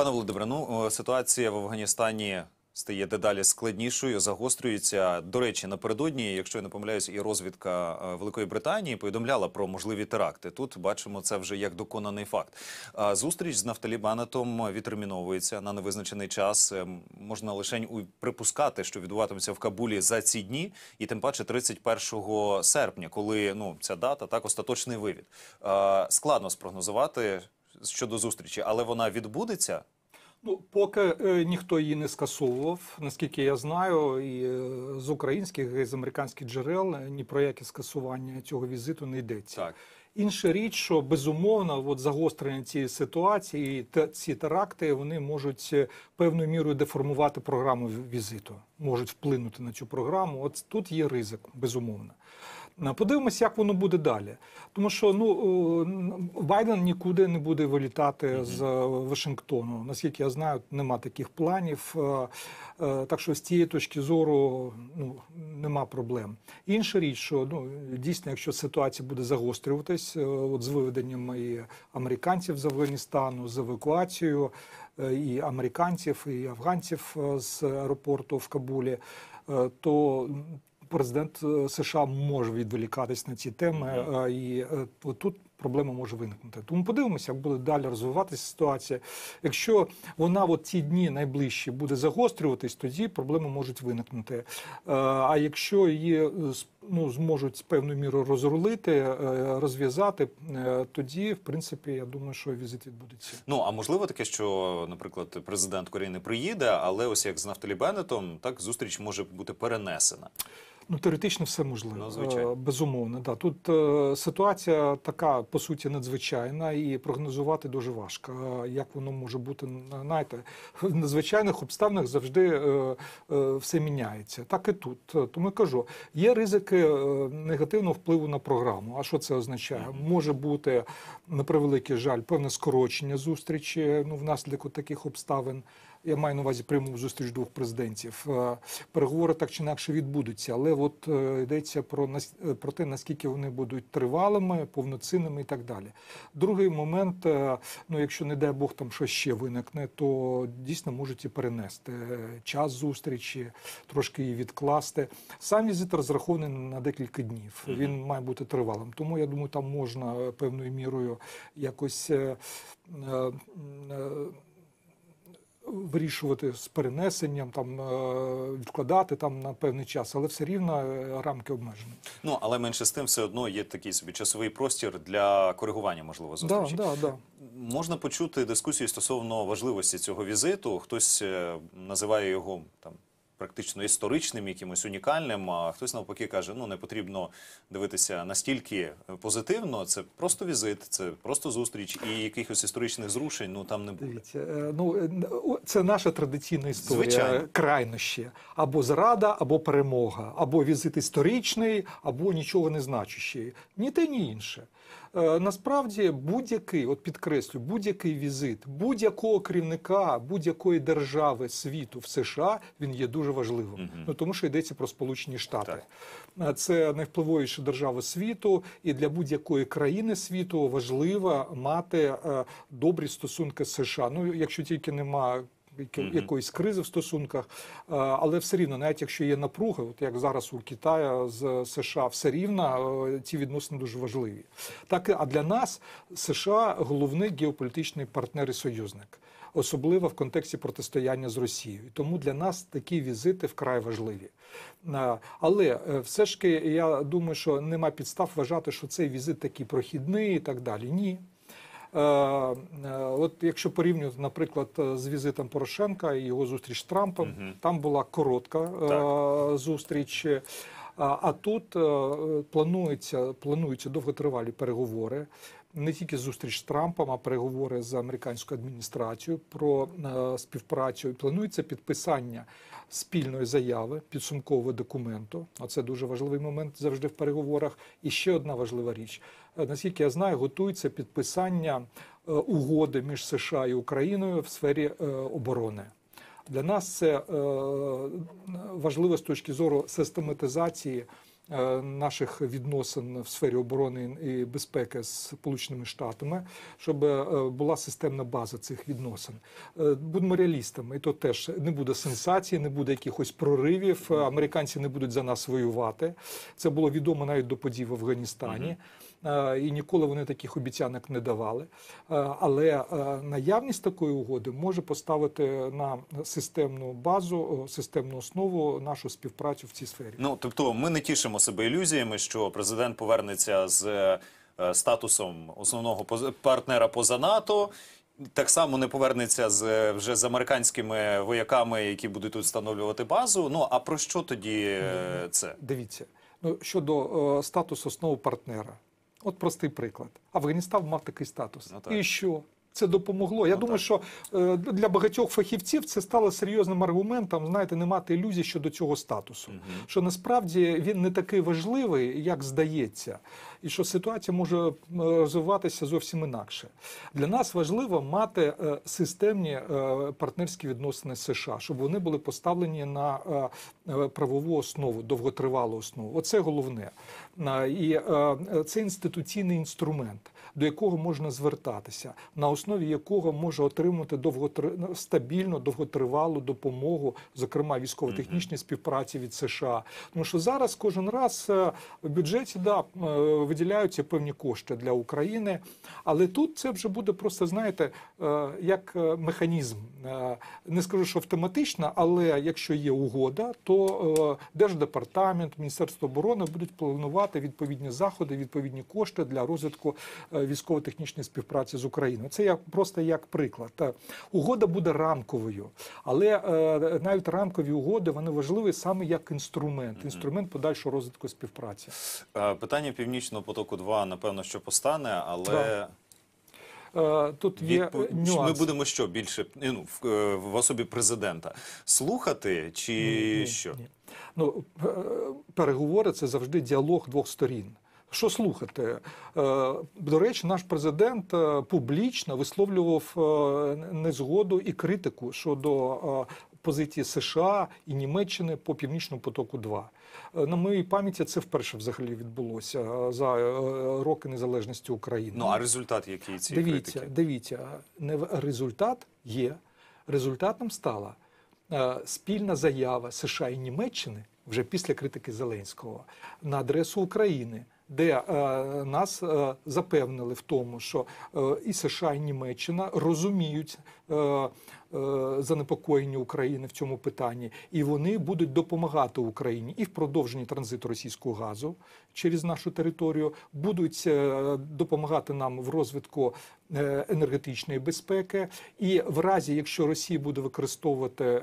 Пане Володимире, ну е, ситуація в Афганістані стає дедалі складнішою, загострюється. До речі, напередодні, якщо я не помиляюсь, і розвідка е, Великої Британії повідомляла про можливі теракти. Тут бачимо це вже як доконаний факт. Зустріч з Нафталі Беннетом відтерміновується на невизначений час. Е, Можна лише припускати, що відбуватиметься в Кабулі за ці дні, і тим паче 31 серпня, коли ну ця дата так остаточний вивід. Складно спрогнозувати щодо зустрічі, але вона відбудеться. Ну, поки е, ніхто її не скасовував, наскільки я знаю, і е, з українських і з американських джерел е, ні про яке скасування цього візиту не йдеться. Так. Інша річ, що безумовно, от загострення цієї ситуації, та ці теракти вони можуть е, певною мірою деформувати програму візиту, можуть вплинути на цю програму. От тут є ризик, безумовно. Подивимося, як воно буде далі. Тому що ну е, Байден нікуди не буде вилітати з е, Вашингтону. Наскільки я знаю, нема таких планів. Е, Так що з цієї точки зору ну нема проблем. Інша річ, що ну дійсно, якщо ситуація буде загострюватись, от з виведенням і американців з Афганістану, з евакуацією і американців, і афганців з аеропорту в Кабулі, то президент е, США може відволікатись на ці теми, е, і е, тут проблема може виникнути. Тому подивимося, як буде далі розвиватися ситуація. Якщо вона от ці дні найближчі буде загострюватись, тоді проблеми можуть виникнути. А якщо її ну, зможуть з певною мірою розрулити, розв'язати, тоді, в принципі, я думаю, що візит відбудеться. Ну а можливо таке, що, наприклад, президент не приїде, але ось як з Нафталі Беннетом, так зустріч може бути перенесена. Ну, теоретично все можливо. Ну, звичайно. Е, Безумовно, да. Тут е, ситуація така, по суті, надзвичайна, і прогнозувати дуже важко. Е, Як воно може бути, на- знаєте, в надзвичайних обставинах завжди все міняється. Так і тут. Тому я кажу, є ризики негативного впливу на програму. А що це означає? Може бути, на превеликий жаль, певне скорочення зустрічі ну, внаслідок таких обставин. Я маю на увазі пряму зустріч двох президентів. Е, Переговори так чи інакше відбудуться, але от е, йдеться про е, про те, наскільки вони будуть тривалими, повноцінними і так далі. Другий момент, ну якщо не дай Бог там щось ще виникне, то дійсно можуть і перенести час зустрічі, трошки її відкласти. Сам візит розрахований на декілька днів. Він має бути тривалим. Тому я думаю, там можна певною мірою якось. Вирішувати з перенесенням, там е, відкладати там на певний час, але все рівно е, рамки обмежені. Ну але менше з тим, все одно є такий собі часовий простір для коригування, можливо, Да, зустрічі. да, да. Можна почути дискусію стосовно важливості цього візиту. Хтось е, називає його там практично історичним, якимось унікальним. А хтось навпаки каже: ну не потрібно дивитися настільки позитивно. Це просто візит, це просто зустріч, і якихось історичних зрушень ну там не буде. Дивіться, е, ну е, це наша традиційна історія Звичайно. крайнощі. Або зрада, або перемога, або візит історичний, або нічого не значущий. Ні те, ні інше. Е, Насправді будь-який, от підкреслю, будь-який візит будь-якого керівника будь-якої держави світу в США він є дуже важливим. Ну тому що йдеться про Сполучені Штати. Е, Це найвпливовіша держава світу, і для будь-якої країни світу важливо мати е, добрі стосунки з США. Ну якщо тільки нема яке- якоїсь кризи в стосунках, але все рівно, навіть якщо є напруги, от як зараз у Китаю з США, все рівно е, ці відносини дуже важливі. Так а для нас США головний геополітичний партнер і союзник. Особливо в контексті протистояння з Росією, тому для нас такі візити вкрай важливі. Але е, все ж таки, я думаю, що нема підстав вважати, що цей візит такий прохідний і так далі. Ні. Е, е, От якщо порівнювати, наприклад, е, з візитом Порошенка і його зустріч з Трампом, там була коротка е, зустріч. А, тут планується, плануються довготривалі переговори. Не тільки зустріч з Трампом, а переговори з американською адміністрацією про е, співпрацю. Планується підписання спільної заяви, підсумкового документу. А це дуже важливий момент завжди в переговорах. І ще одна важлива річ: наскільки я знаю, готується підписання е, угоди між США і Україною в сфері е, оборони. Для нас це е, важливо з точки зору систематизації е, наших відносин в сфері оборони і безпеки з Сполученими Штатами, щоб е, була системна база цих відносин. Е, Будемо реалістами, і то теж не буде сенсації, не буде якихось проривів. е, Американці не будуть за нас воювати. Це було відомо навіть до подій в Афганістані. Е, І ніколи вони таких обіцянок не давали. Е, Але е, наявність такої угоди може поставити на системну базу, системну основу нашу співпрацю в цій сфері. Ну тобто, ми не тішимо себе ілюзіями, що президент повернеться з статусом основного партнера поза НАТО. Так само не повернеться з вже з американськими вояками, які будуть тут встановлювати базу. Ну а про що тоді це? Дивіться, ну щодо е, статусу основу партнера, от простий приклад. Афганістан мав такий статус. Ну, так. І що? Це допомогло. Я Ну, думаю, так. що е, для багатьох фахівців це стало серйозним аргументом, знаєте, не мати ілюзій щодо цього статусу. Що насправді він не такий важливий, як здається, і що ситуація може е, розвиватися зовсім інакше. Для нас важливо мати е, системні е, партнерські відносини з США, щоб вони були поставлені на е, е, правову основу, довготривалу основу. Оце головне. На- І е, це інституційний інструмент, до якого можна звертатися, на основі якого може отримати довготри... стабільну, довготривалу допомогу, зокрема військово-технічній співпраці від США. Тому що зараз кожен раз е, в бюджеті да, е, виділяються певні кошти для України, але тут це вже буде просто, знаєте, е, як механізм. Не скажу, що автоматично, але якщо є угода, то Держдепартамент, Міністерство оборони будуть планувати відповідні заходи, відповідні кошти для розвитку військово-технічної співпраці з Україною. Це як просто як приклад. Угода буде рамковою, але е, навіть рамкові угоди вони важливі саме як інструмент, інструмент подальшого розвитку співпраці. Е, Питання Північного потоку 2 напевно, що постане, але Да. Е, Тут є е, нюанс. ми будемо що більше ну, в, в особі президента слухати чи Ні, що? ні. Ну, переговори це завжди діалог двох сторін. Що слухати? Е, До речі, наш президент е, публічно висловлював е, незгоду і критику щодо позиції США і Німеччини по північному потоку. 2 на моїй пам'яті це вперше взагалі відбулося за роки незалежності України. Ну а результат який цієї Дивіться, критики? дивіться, не результат є. Результатом стала спільна заява США і Німеччини вже після критики Зеленського на адресу України, де е, нас е, запевнили в тому, що е, і США, і Німеччина розуміють. Е, е, Занепокоєння України в цьому питанні, і вони будуть допомагати Україні і в продовженні транзиту російського газу через нашу територію, будуть е, допомагати нам в розвитку енергетичної безпеки. І в разі, якщо Росія буде використовувати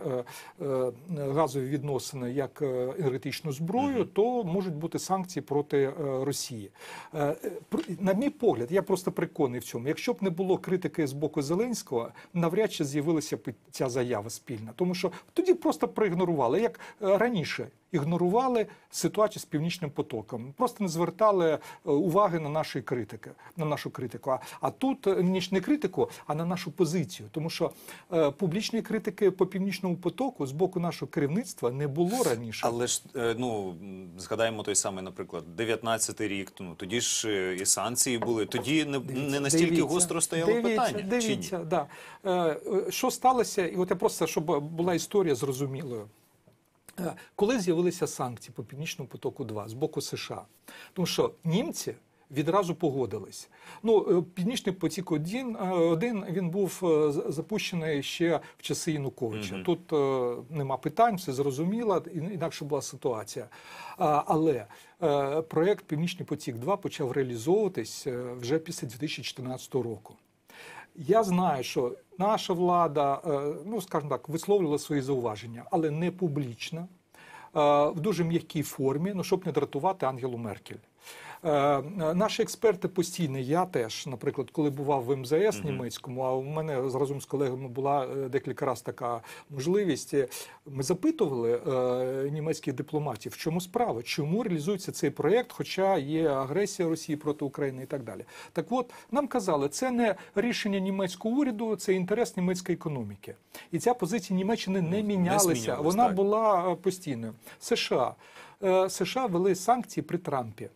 газові відносини як енергетичну зброю, то можуть бути санкції проти Росії. На мій погляд, я просто переконаний в цьому. Якщо б не було критики з боку Зеленського, навряд чи з'явилася б ця заява спільна, тому що тоді просто проігнорували, як е, раніше. Ігнорували ситуацію з північним потоком, просто не звертали е, уваги на наші критики, на нашу критику. А, а тут е, ніж не критику, а на нашу позицію. Тому що е, публічної критики по північному потоку з боку нашого керівництва не було раніше. Але ж е, ну згадаємо той самий, наприклад, 19-й рік. Ну тоді ж і санкції були. Тоді не, не настільки Дивіться, гостро стояло дивіться, питання. Дивіться, чи ні? да. Е, що сталося, і от я просто щоб була історія зрозумілою. Е, Коли з'явилися санкції по північному потоку 2 з боку США, тому що німці відразу погодились. Ну, е, північний потік 1, один він був запущений ще в часи Януковича. Мгм. Тут е, нема питань, все зрозуміло, інакше була ситуація. А, але е, проект Північний потік 2 почав реалізовуватись вже після 2014 року. Я знаю, що наша влада, е, ну скажімо так, висловлювала свої зауваження, але не публічно, е, в дуже м'якій формі, ну щоб не дратувати Ангелу Меркель. Е, Наші експерти постійно, я теж, наприклад, коли бував в МЗС німецькому, а у мене разом з колегами була е, декілька разів така можливість. е, Ми запитували е, німецьких дипломатів, в чому справа, чому реалізується цей проєкт, хоча є агресія Росії проти України і так далі. Так от нам казали, це не рішення німецького уряду, це інтерес німецької економіки. І ця позиція Німеччини не мінялася. Вона так. була постійною. США. США вели санкції при Трампі.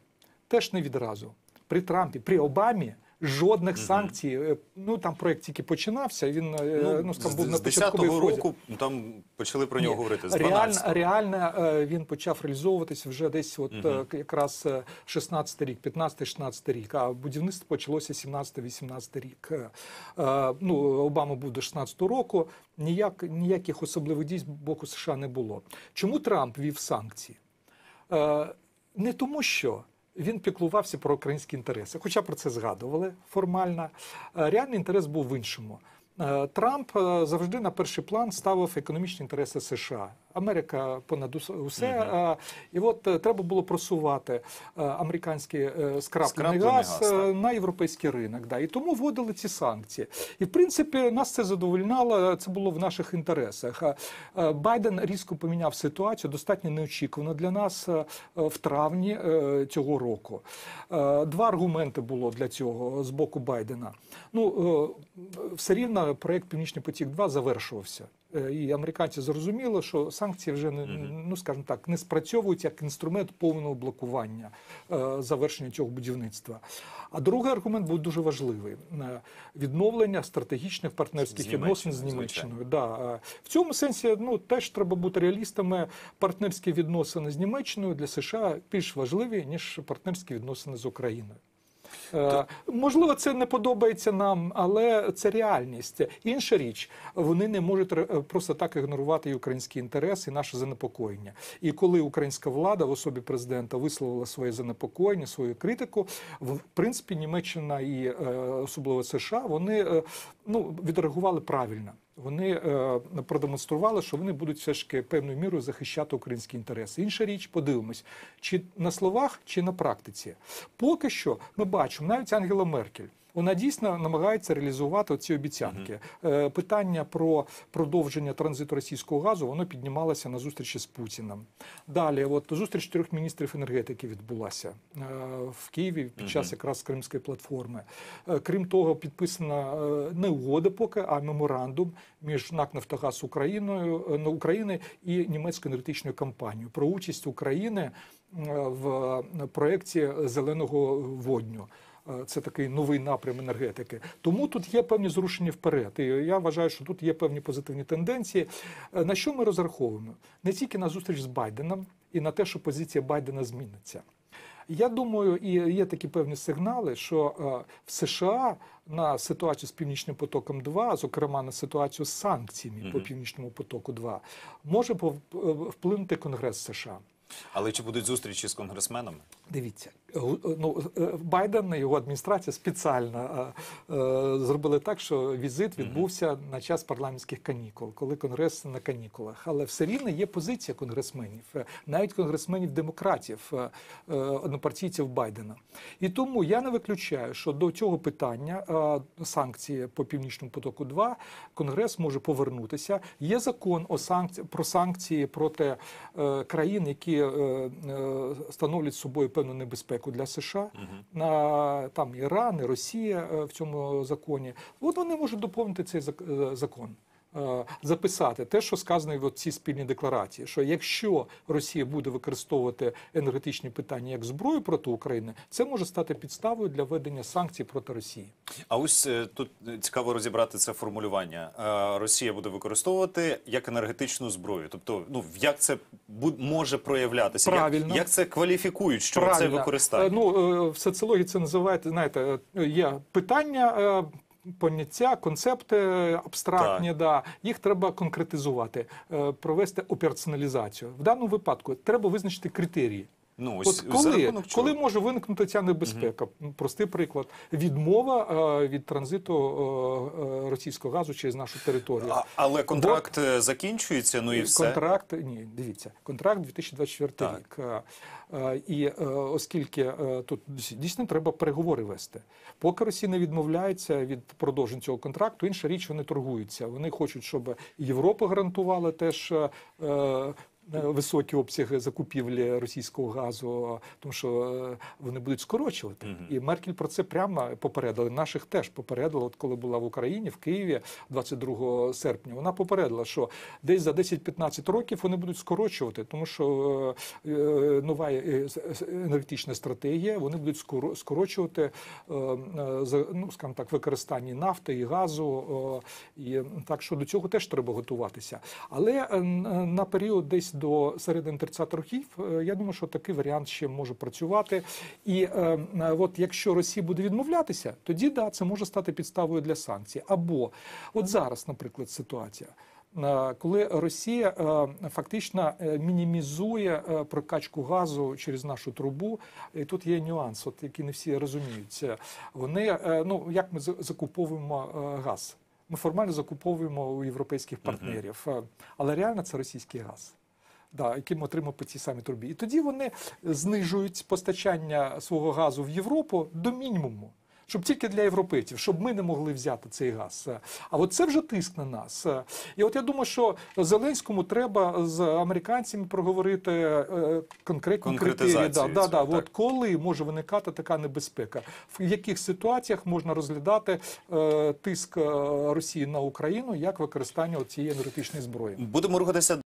Теж не відразу. При Трампі, при Обамі. Жодних санкцій. Е, Ну там проект тільки починався. Він е, ну, скажімо, був з, на з початковій 10-го року там почали про нього Ні, говорити. З реально, 12-го. реально він почав реалізовуватися вже десь, от е, якраз 16 рік, 15-16 рік. А будівництво почалося 17-18 рік. Ну, Обама був до 16 року. Ніяк ніяких особливих дій з боку США не було. Чому Трамп вів санкції? Не тому, що він піклувався про українські інтереси, хоча про це згадували формально. Е, Реальний інтерес був в іншому. Е, Трамп е, завжди на перший план ставив економічні інтереси США. Америка понад ус- усе. Е, І от е, треба було просувати е, американський е, скраплений Скраплений газ газ, на європейський ринок. Да. І тому вводили ці санкції. І в принципі нас це задовольняло, це було в наших інтересах. Байден різко поміняв ситуацію, достатньо неочікувано для нас в травні цього року. Два аргументи було для цього з боку Байдена. Ну, все рівно проект Північний потік 2 завершувався. Е, І американці зрозуміли, що санкції вже не ну скажімо так не спрацьовують як інструмент повного блокування е, завершення цього будівництва. А другий аргумент був дуже важливий: Е, відновлення стратегічних партнерських З відносин з Німеччиною. Да. В цьому сенсі ну теж треба бути реалістами. Партнерські відносини з Німеччиною для США більш важливі ніж партнерські відносини з Україною. Е, Можливо, це не подобається нам, але це реальність. Інша річ, вони не можуть просто так ігнорувати і українські інтереси, і наше занепокоєння. І коли українська влада в особі президента висловила своє занепокоєння, свою критику, в принципі, Німеччина і е, особливо США, вони е, ну, відреагували правильно. Вони е, продемонстрували, що вони будуть все ж таки певною мірою захищати українські інтереси. Інша річ, подивимось, чи на словах, чи на практиці. Поки що ми бачимо навіть Ангела Меркель. Вона дійсно намагається реалізувати ці обіцянки. Е, Питання про продовження транзиту російського газу воно піднімалося на зустрічі з Путіним. Далі, от зустріч трьох міністрів енергетики відбулася е, в Києві під час якраз Кримської платформи. Е, Крім того, підписана не угода поки, а меморандум між НАК «Нафтогаз Україною на України і німецькою енергетичною компанією про участь України в проєкті зеленого водню. Е, Це такий новий напрям енергетики. Тому тут є певні зрушення вперед. І я вважаю, що тут є певні позитивні тенденції. Е, На що ми розраховуємо? Не тільки на зустріч з Байденом і на те, що позиція Байдена зміниться. Я думаю, і є такі певні сигнали, що е, в США на ситуацію з Північним потоком 2 зокрема на ситуацію з санкціями по Північному потоку 2 може вплинути Конгрес США. Але чи будуть зустрічі з конгресменами? Дивіться, е, ну е, Байден і його адміністрація спеціально е, е, зробили так, що візит відбувся на час парламентських канікул, коли конгрес на канікулах. Але все рівно є позиція конгресменів, е, навіть конгресменів демократів, е, е, однопартійців Байдена. І тому я не виключаю, що до цього питання е, санкції по північному потоку 2 конгрес може повернутися. Є закон о санкці... про санкції проти е, країн, які е, е, становлять собою певну небезпеку для США. На там Іран, і Росія е, в цьому законі. От вони можуть доповнити цей е, закон. Е, Записати те, що сказано в цій спільній декларації, що якщо Росія буде використовувати енергетичні питання як зброю проти України, це може стати підставою для введення санкцій проти Росії. А ось е, тут цікаво розібрати це формулювання. Е, Росія буде використовувати як енергетичну зброю. Тобто, ну як це може проявлятися? Правильно. Як, як це кваліфікують? Що це Правильно. використання? Е, Ну, е, в соціології це називають, знаєте, е, є питання, е, поняття, концепти абстрактні, Так. да. їх треба конкретизувати, е, провести операціоналізацію. В даному випадку треба визначити критерії. Ну ось От коли, коли може виникнути ця небезпека? Простий приклад: відмова е, від транзиту е, е, російського газу через нашу територію. А, але контракт е, закінчується, ну і все. Контракт, ні, дивіться, контракт 2024 Так. рік. Е, І оскільки е, тут дійсно треба переговори вести. Поки Росія не відмовляється від продовження цього контракту, інша річ, вони торгуються. Вони хочуть, щоб Європа гарантувала теж. е, Високі обсяги закупівлі російського газу, тому що е, вони будуть скорочувати. І Меркель про це прямо попередила. Наших теж попередила, от коли була в Україні, в Києві 22 серпня. Вона попередила, що десь за 10-15 років вони будуть скорочувати, тому що е, е, нова е, енергетична стратегія, вони будуть скоро- скорочувати е, е, ну, скажімо так, використання нафти і газу. е, І так що до цього теж треба готуватися. Але е, на період десь до середини 30 років, е, я думаю, що такий варіант ще може працювати. І е, е, от якщо Росія буде відмовлятися, тоді да, це може стати підставою для санкцій. Або от зараз, наприклад, ситуація. Е, Коли Росія фактично мінімізує прокачку газу через нашу трубу, і тут є нюанс, от який не всі розуміють. Вони ну як ми закуповуємо газ? Ми формально закуповуємо у європейських партнерів, але реально це російський газ. Да, який ми отримали по цій самій трубі. І тоді вони знижують постачання свого газу в Європу до мінімуму. Щоб тільки для європейців, щоб ми не могли взяти цей газ. А от це вже тиск на нас. І от я думаю, що Зеленському треба з американцями проговорити е, конкретні критерії. Да, да, да. От коли може виникати така небезпека, в яких ситуаціях можна розглядати е, тиск е, Росії на Україну як використання цієї енергетичної зброї. Будемо рухатися